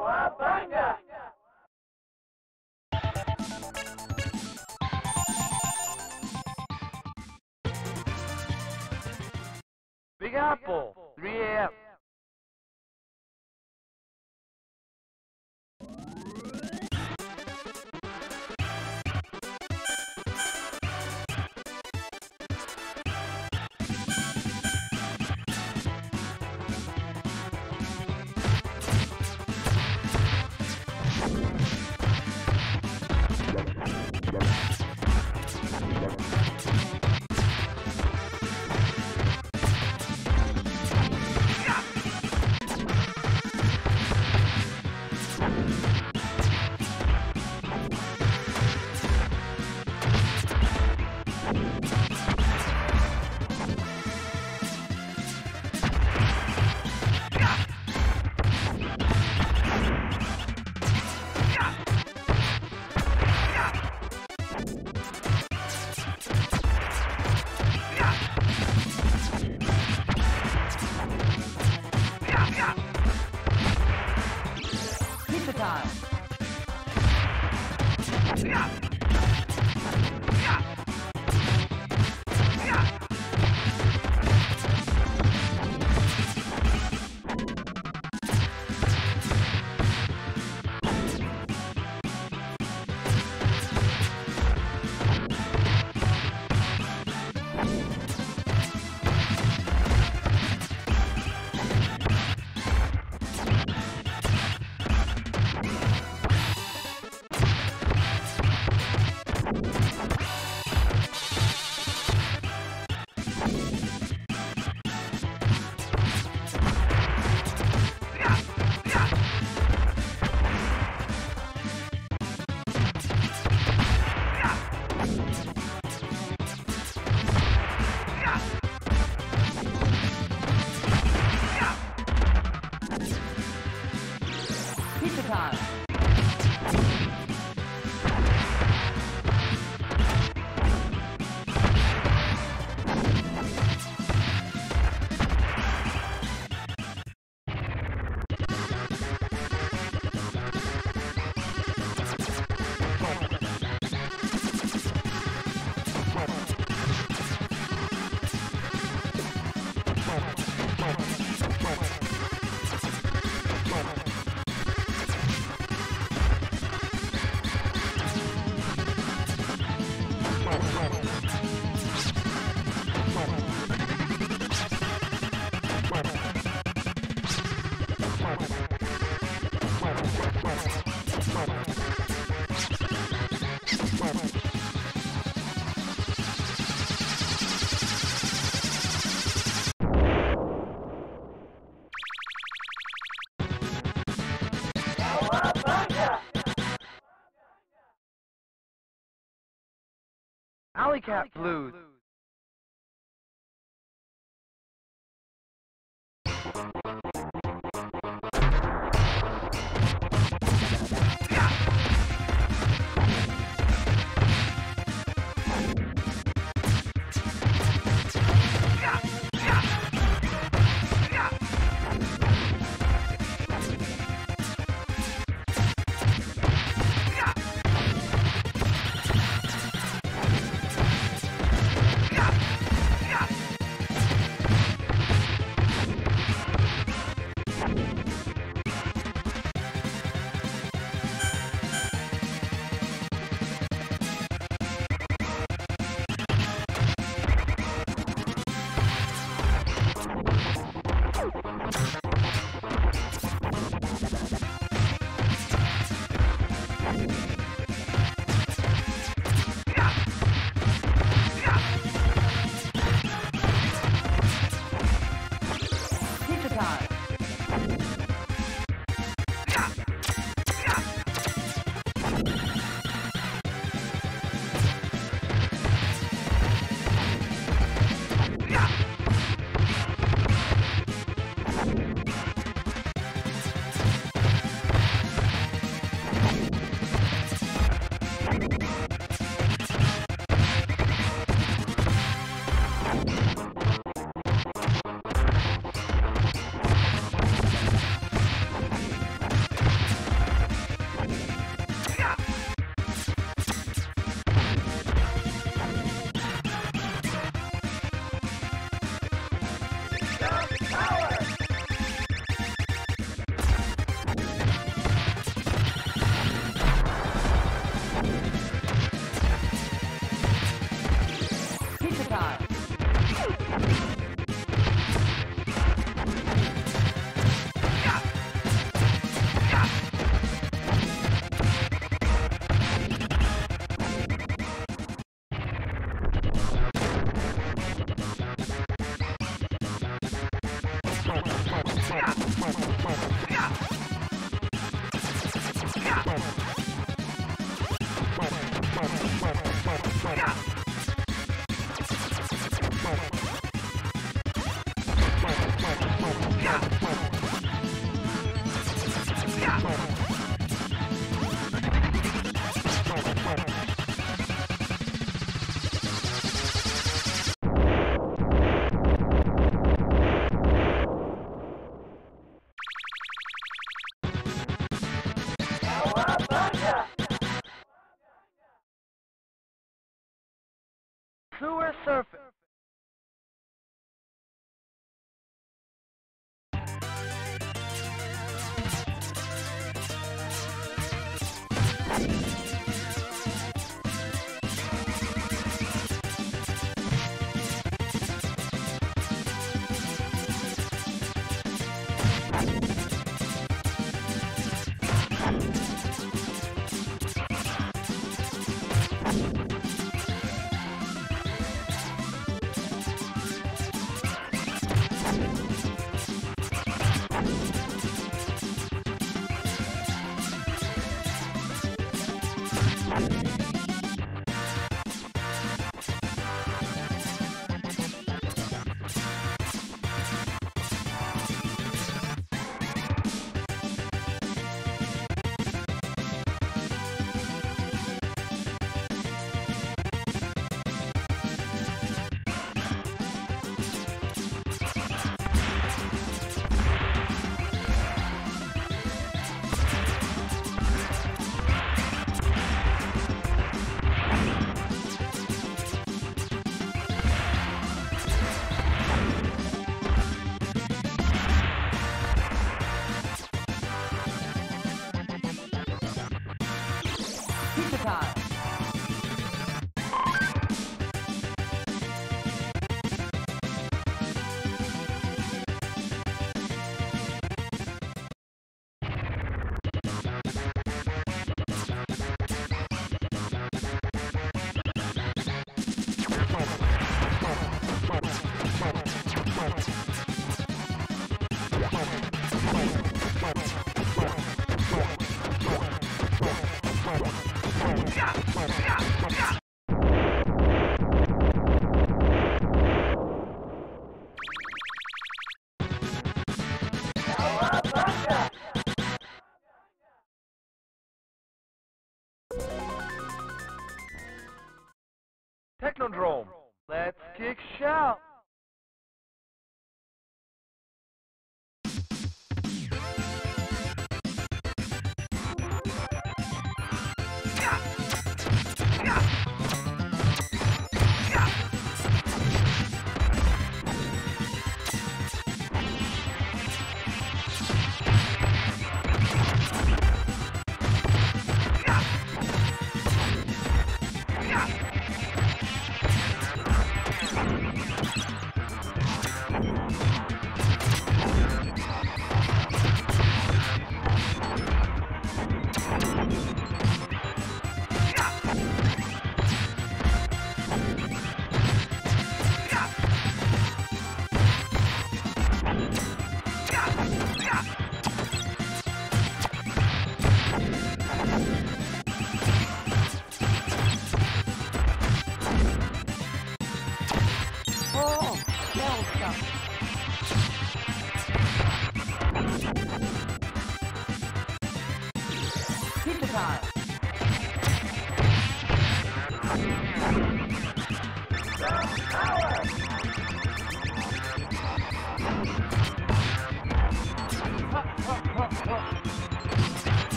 Cauabanga. Blues.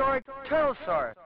Prehistoric pterosaur.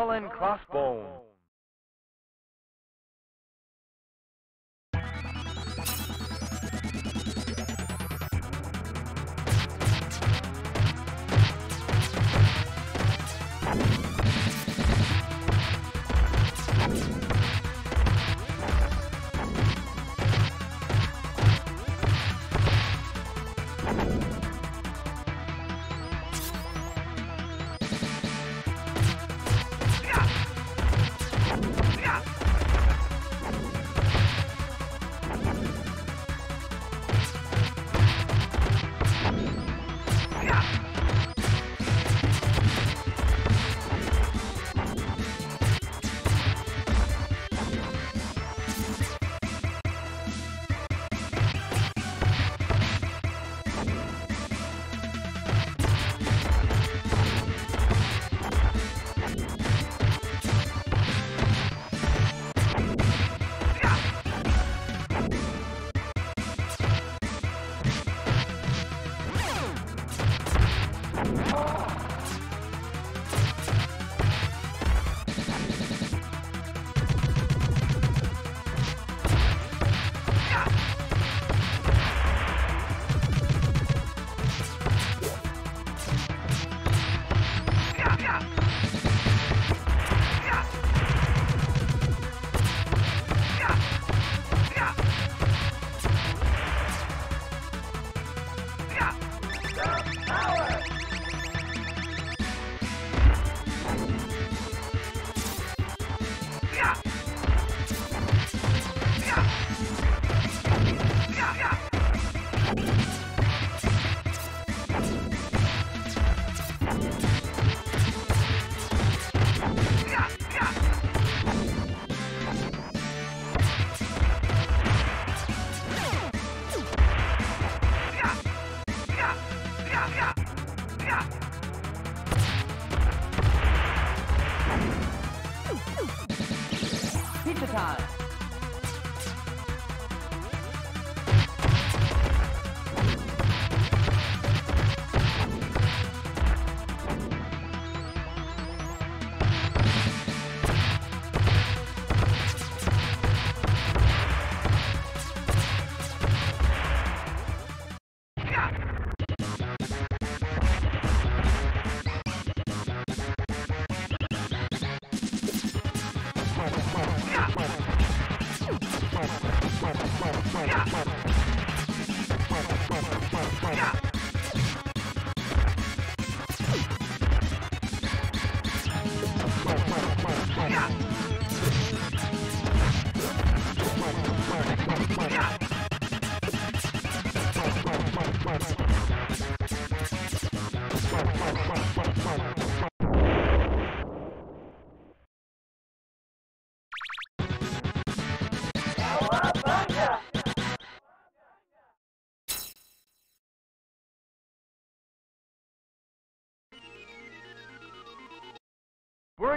Skull and crossbone.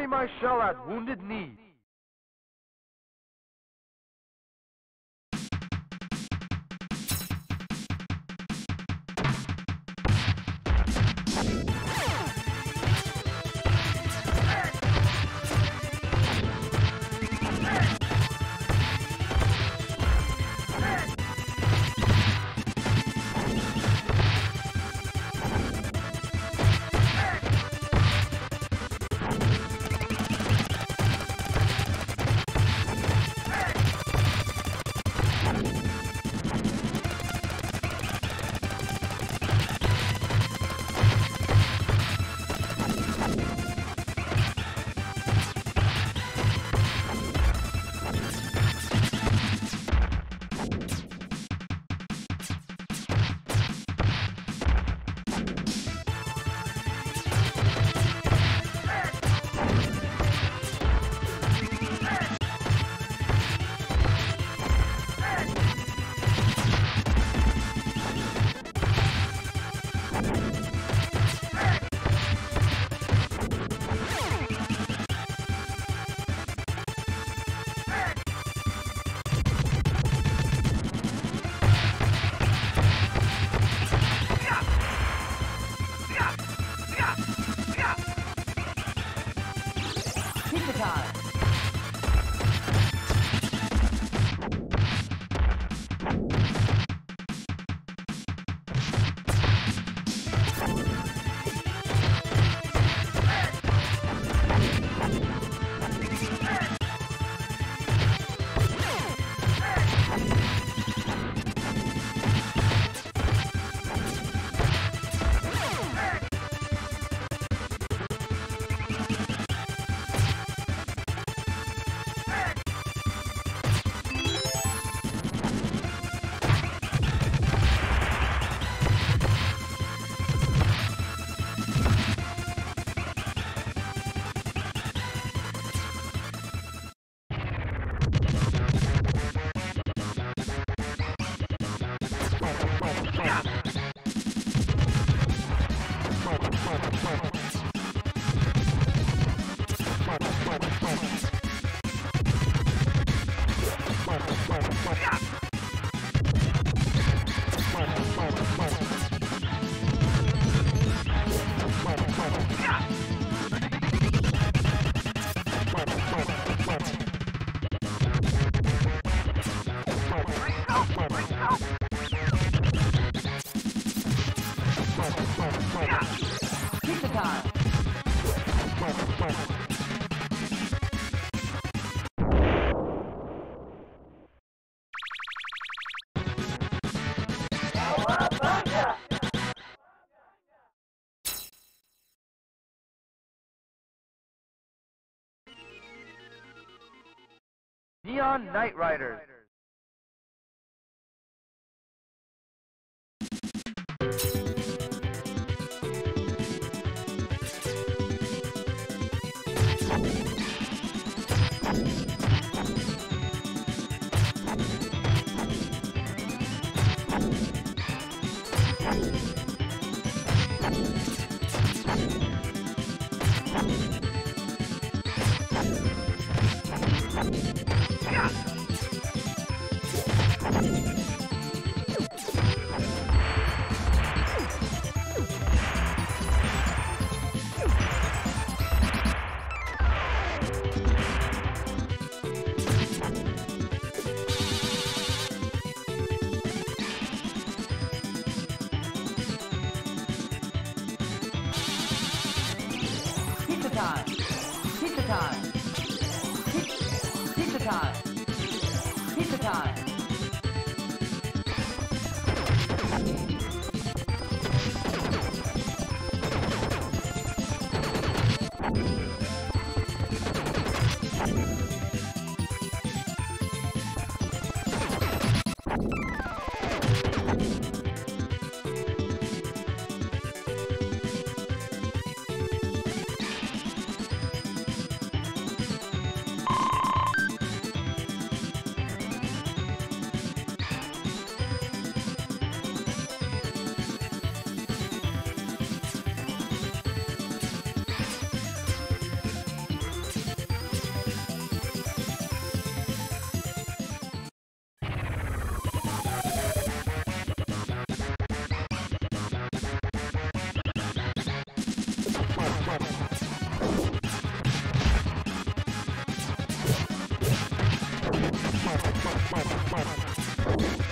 My shell at Wounded Knee. Neon Night Riders. Thank you.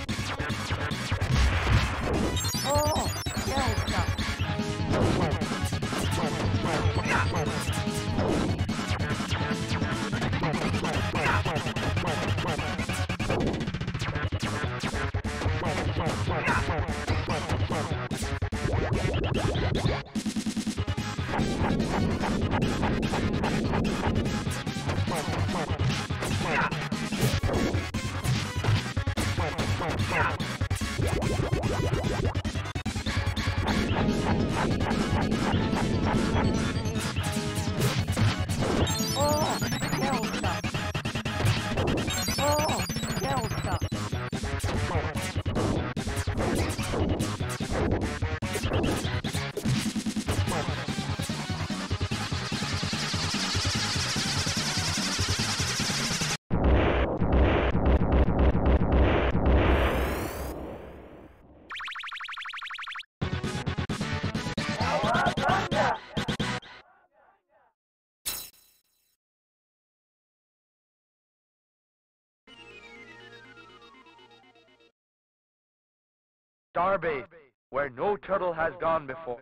Starbase, where no turtle has gone before.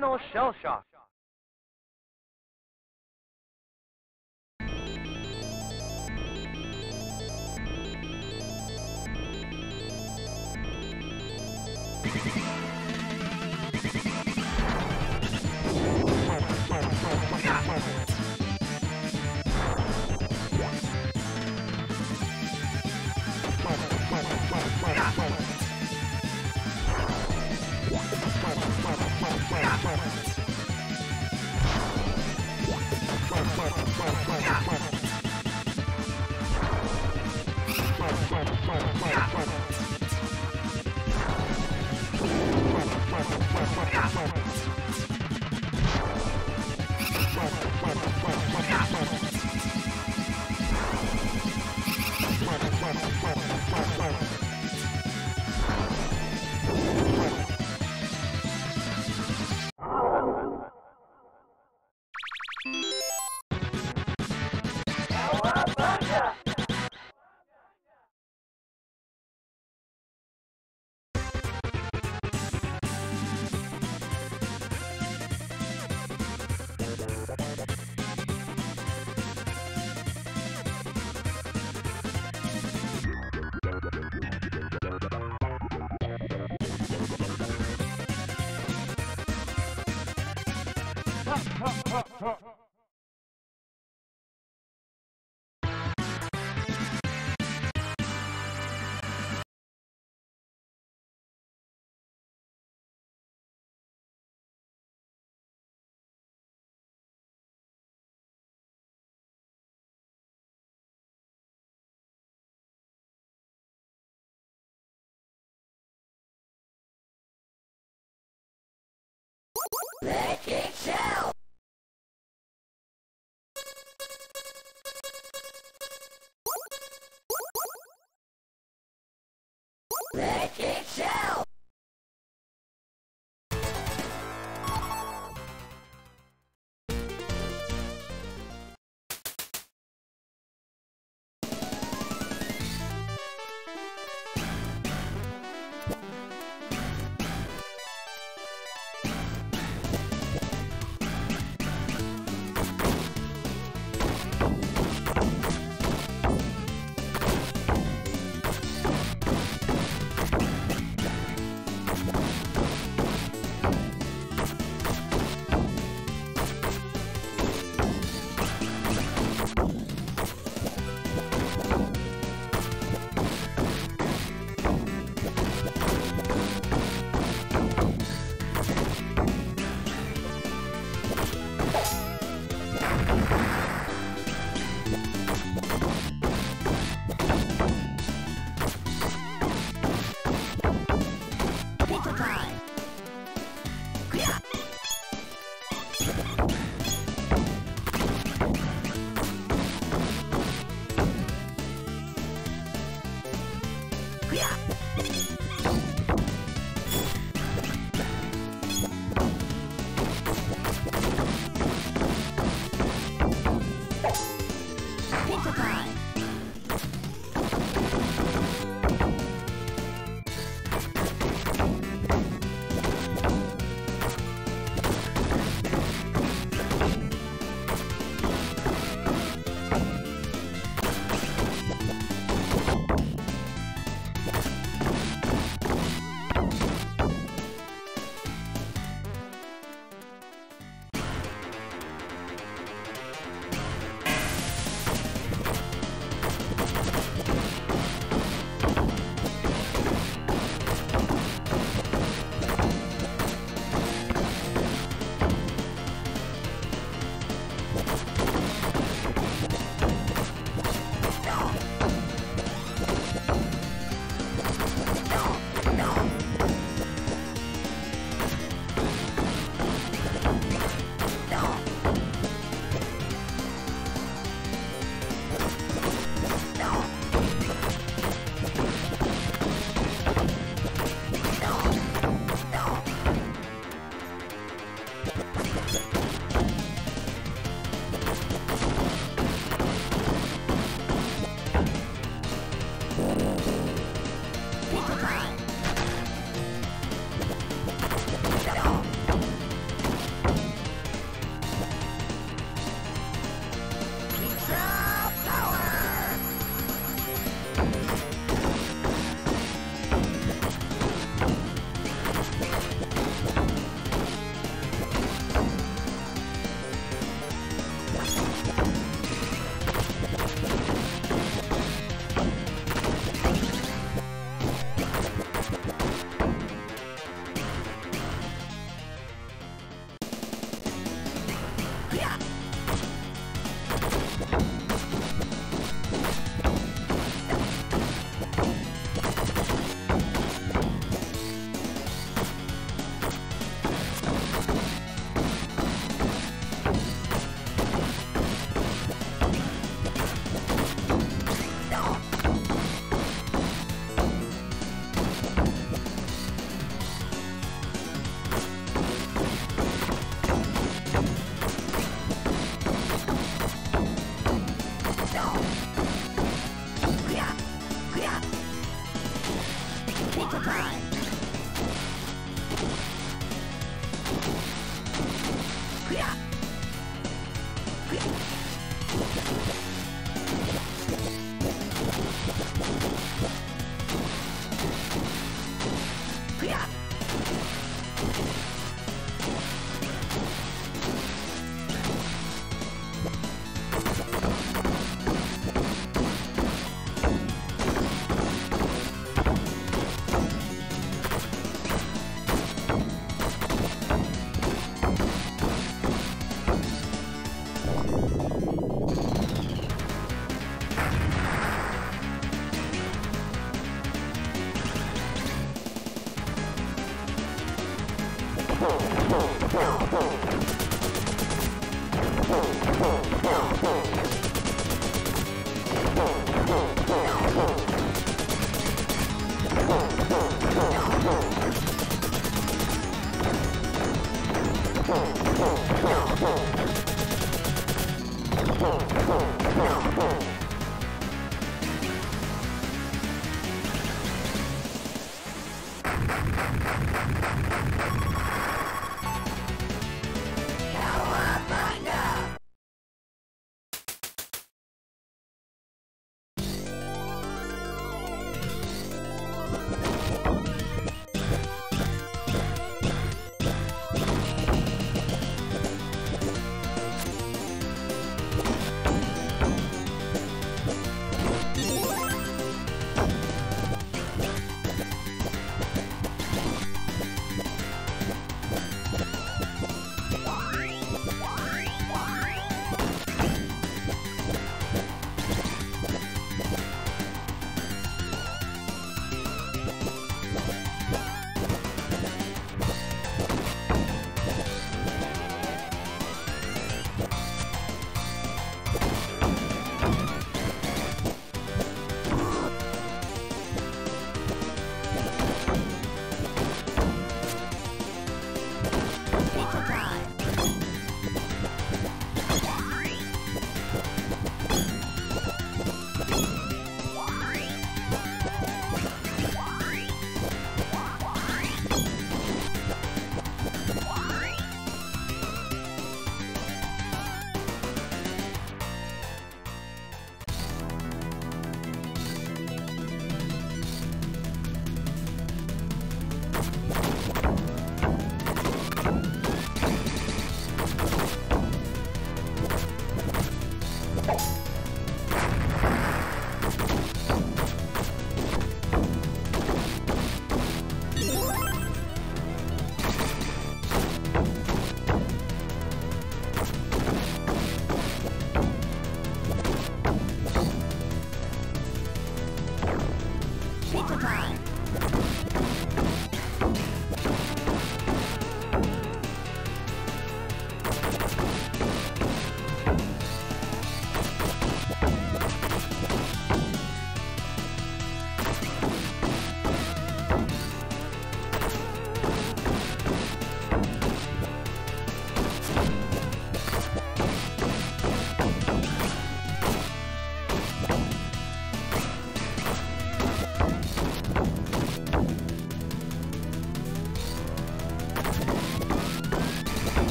Final shell shock. Lick it,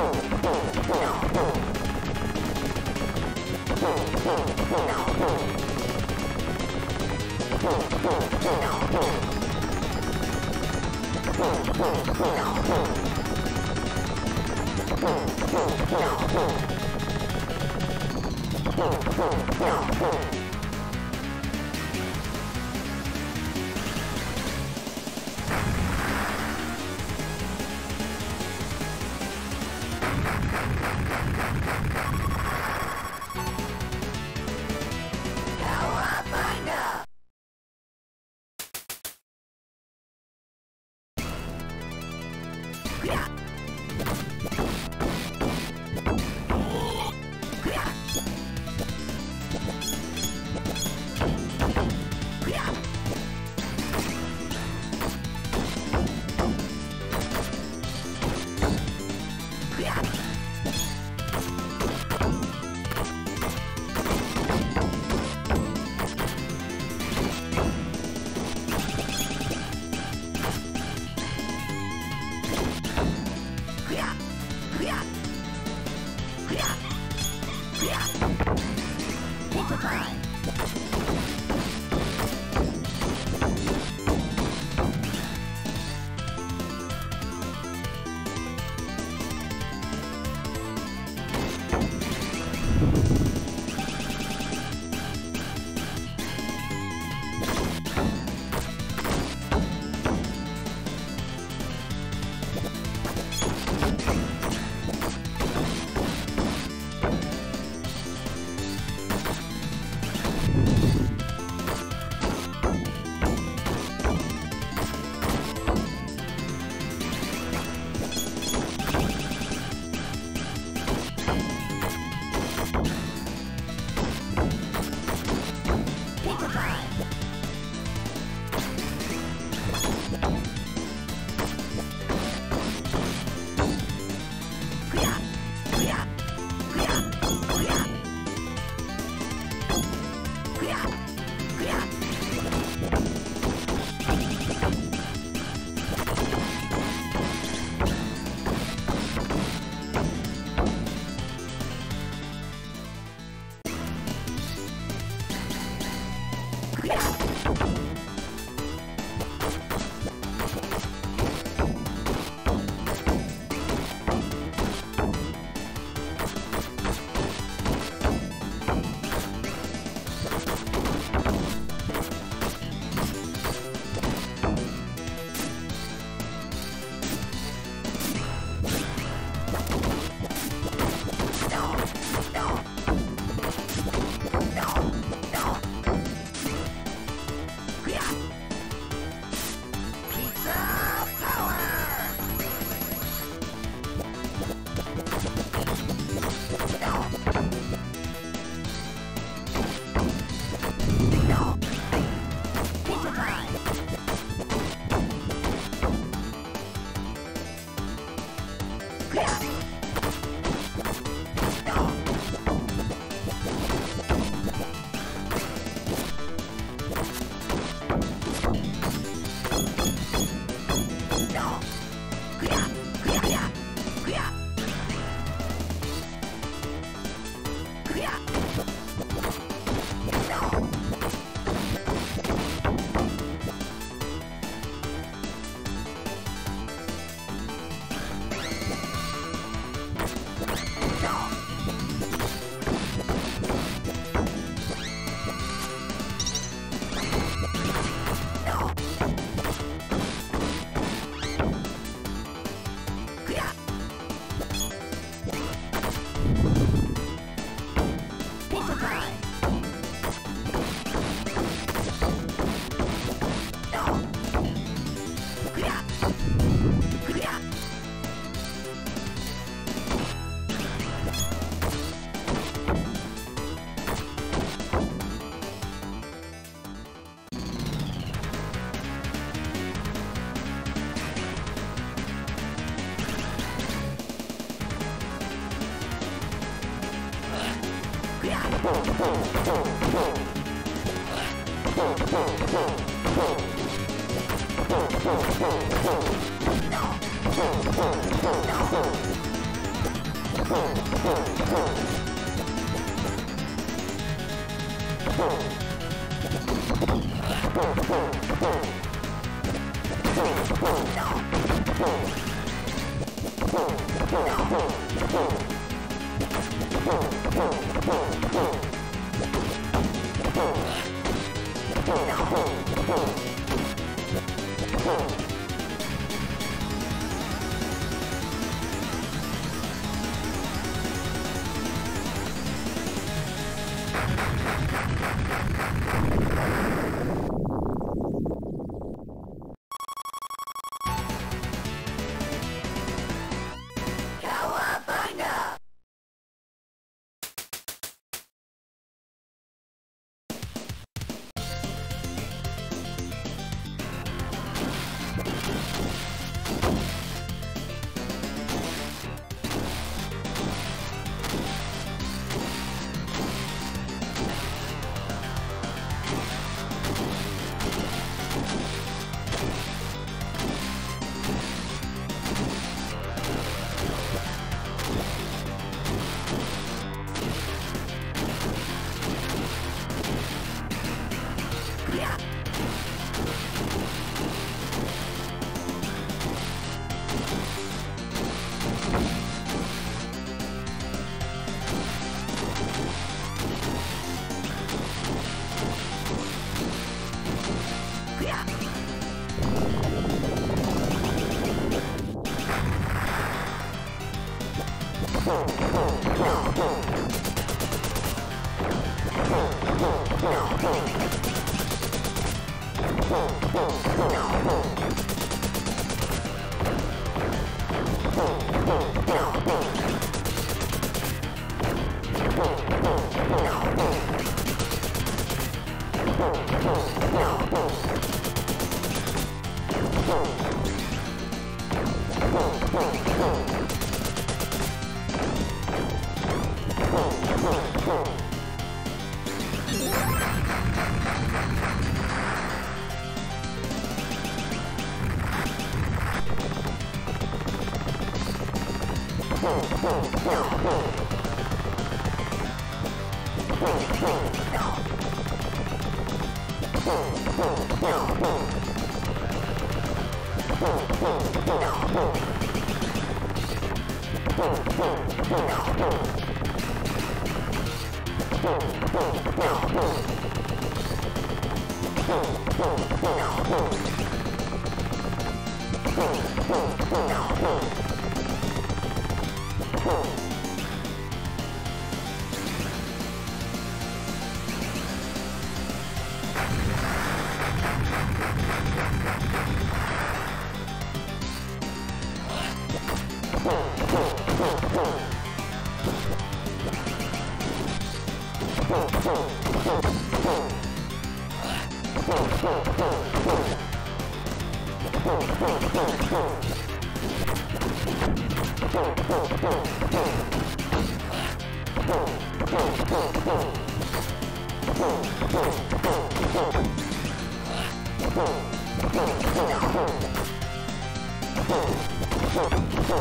Pizza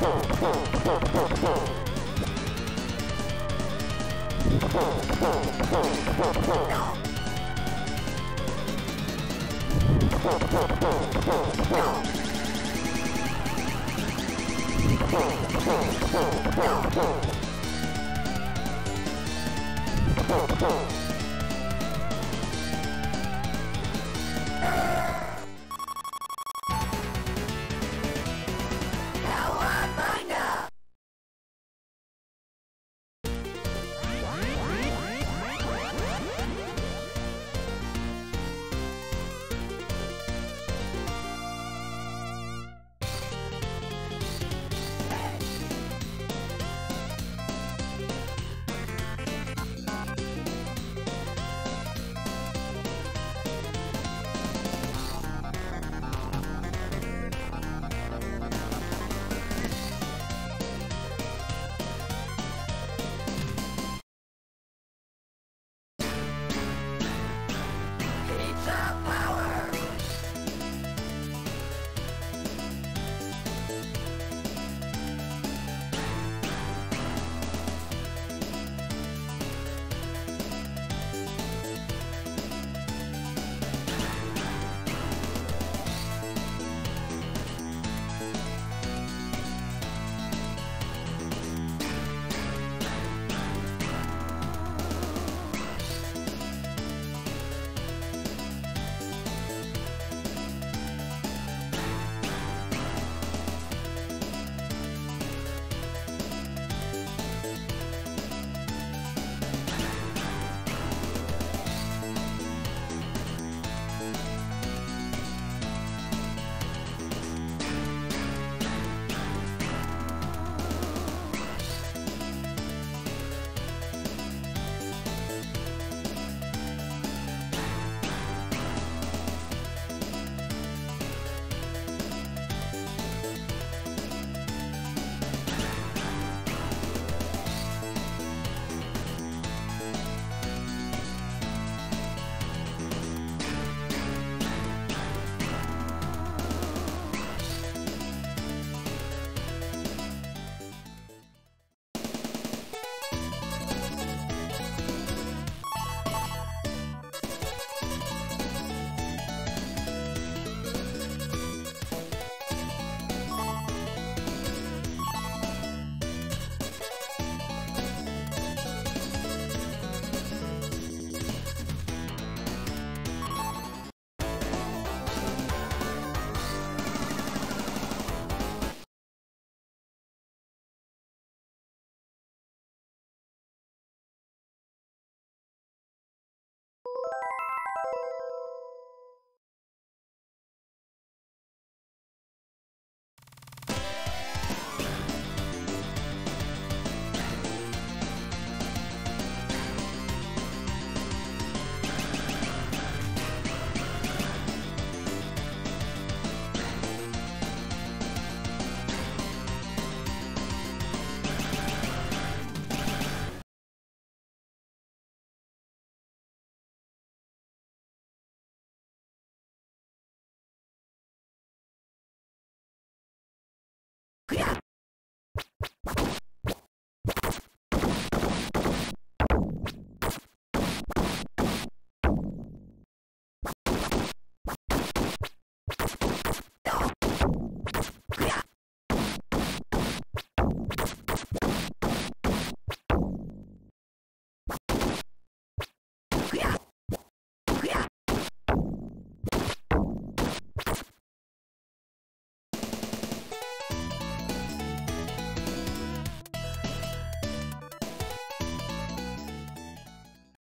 No.